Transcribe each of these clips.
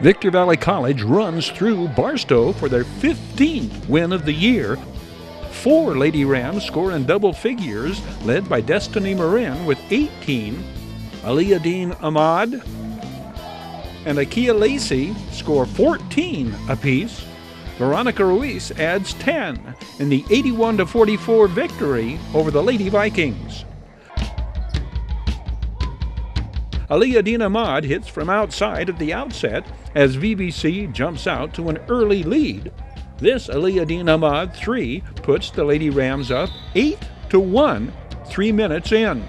Victor Valley College runs through Barstow for their 15th win of the year. Four Lady Rams score in double figures, led by Destiny Marin with 18. Aliyah-Deen Ahmad and Ikia Lacy score 14 apiece. Veronica Ruiz adds 10 in the 81 44 victory over the Lady Vikings. Aliyah-Deen Ahmad hits from outside at the outset as VVC jumps out to an early lead. This Aliyah-Deen Ahmad 3 puts the Lady Rams up 8 to 1 3 minutes in.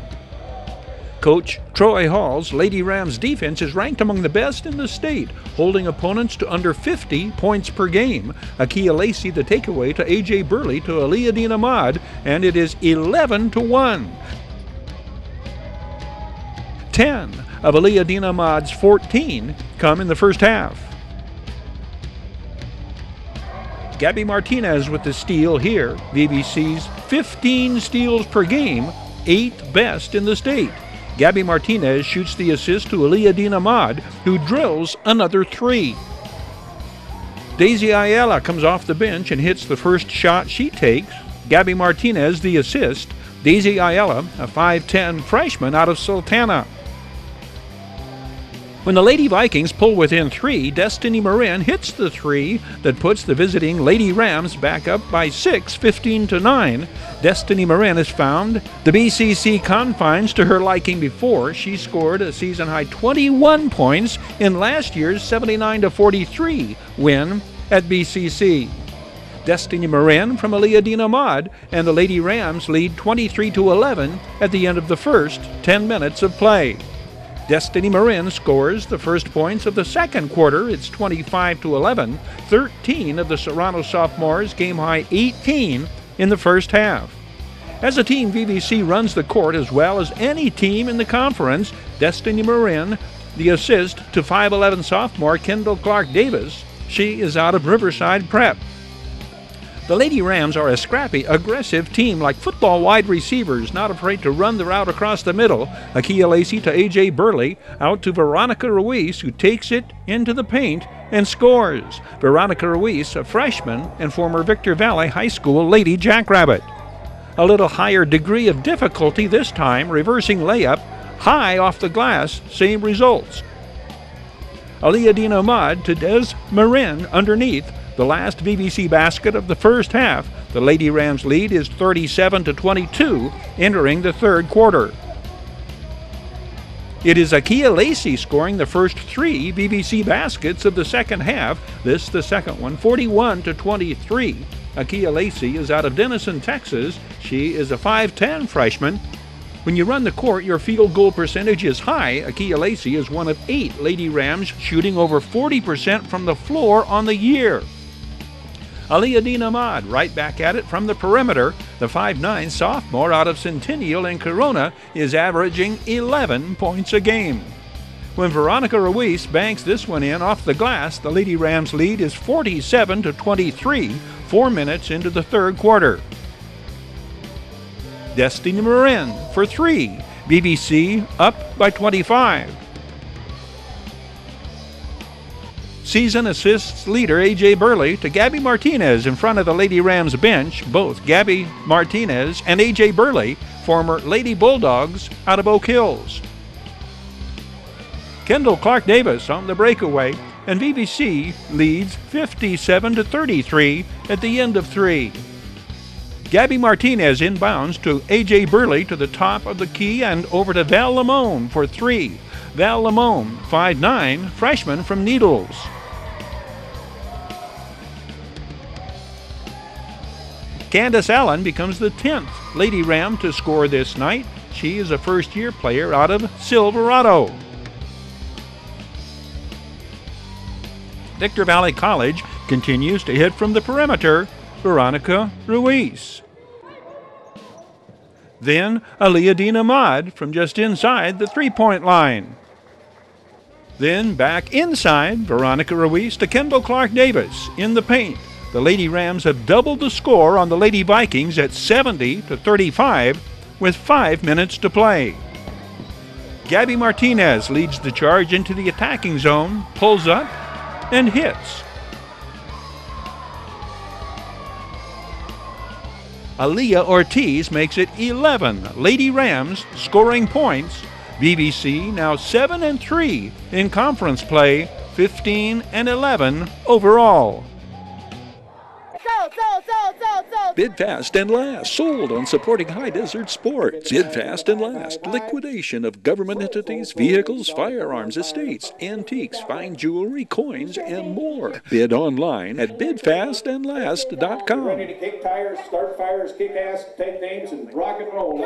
Coach Troy Hall's Lady Rams defense is ranked among the best in the state, holding opponents to under 50 points per game. Ikia Lacy the takeaway to AJ Burley to Aliyah-Deen Ahmad, and it is 11 to 1. 10 of Aliyah Ahmad's 14 come in the first half. Gabby Martinez with the steal here. VVC's 15 steals per game, eighth best in the state. Gabby Martinez shoots the assist to Aliyah Ahmad, who drills another three. Daisy Ayala comes off the bench and hits the first shot she takes. Gabby Martinez the assist. Daisy Ayala, a 5'10 freshman out of Sultana. When the Lady Vikings pull within three, Destiny Marin hits the three that puts the visiting Lady Rams back up by 6, 15 to 9. Destiny Marin has found the BCC confines to her liking before. She scored a season high 21 points in last year's 79 to 43 win at BCC. Destiny Marin from Aliyah Ahmad, and the Lady Rams lead 23 to 11 at the end of the first 10 minutes of play. Destiny Marin scores the first points of the second quarter. It's 25 to 11. 13 of the Serrano sophomores game high 18 in the first half. As a team, VVC runs the court as well as any team in the conference. Destiny Marin, the assist to 5'11 sophomore Kendall Clark Davis. She is out of Riverside Prep. The Lady Rams are a scrappy, aggressive team like football wide receivers, not afraid to run the route across the middle. Ikia Lacy to A.J. Burley, out to Veronica Ruiz, who takes it into the paint and scores. Veronica Ruiz, a freshman and former Victor Valley High School Lady Jackrabbit. A little higher degree of difficulty this time, reversing layup, high off the glass, same results. Aliyah-Deen Ahmad to Des Marin underneath, the last VVC basket of the first half. The Lady Rams lead is 37 to 22 entering the third quarter. It is Ikia Lacy scoring the first three VVC baskets of the second half. This the second one, 41 to 23. Ikia Lacy is out of Denison, Texas. She is a 5'10 freshman. When you run the court, your field goal percentage is high. Ikia Lacy is one of eight Lady Rams shooting over 40% from the floor on the year. Aliyah-Deen Ahmad right back at it from the perimeter. The 5'9 sophomore out of Centennial and Corona is averaging 11 points a game. When Veronica Ruiz banks this one in off the glass, the Lady Rams lead is 47 to 23, four minutes into the third quarter. Destiny Marin for three. VVC up by 25. Season assists leader A.J. Burley to Gabby Martinez in front of the Lady Rams bench. Both Gabby Martinez and A.J. Burley, former Lady Bulldogs out of Oak Hills. Kendall Clark Davis on the breakaway, and VVC leads 57 to 33 at the end of three. Gabby Martinez inbounds to A.J. Burley to the top of the key and over to Val Lamone for three. Val Lamone, 5'9, freshman from Needles. Candace Allen becomes the 10th Lady Ram to score this night. She is a first year player out of Silverado. Victor Valley College continues to hit from the perimeter. Veronica Ruiz. Then Aliyah-Deen Ahmad from just inside the three point line. Then back inside, Veronica Ruiz to Kendall Clark Davis in the paint. The Lady Rams have doubled the score on the Lady Vikings at 70 to 35 with five minutes to play. Gabby Martinez leads the charge into the attacking zone, pulls up, and hits. Aaliyah Ortiz makes it 11 Lady Rams scoring points. VVC now 7 and 3 in conference play, 15 and 11 overall. Bid fast and last. Sold on supporting high desert sports. Bid fast and last. Liquidation of government entities, vehicles, firearms, estates, antiques, fine jewelry, coins, and more. Bid online at bidfastandlast.com. Ready to kick tires, start fires, kick ass, take names, and rock and roll.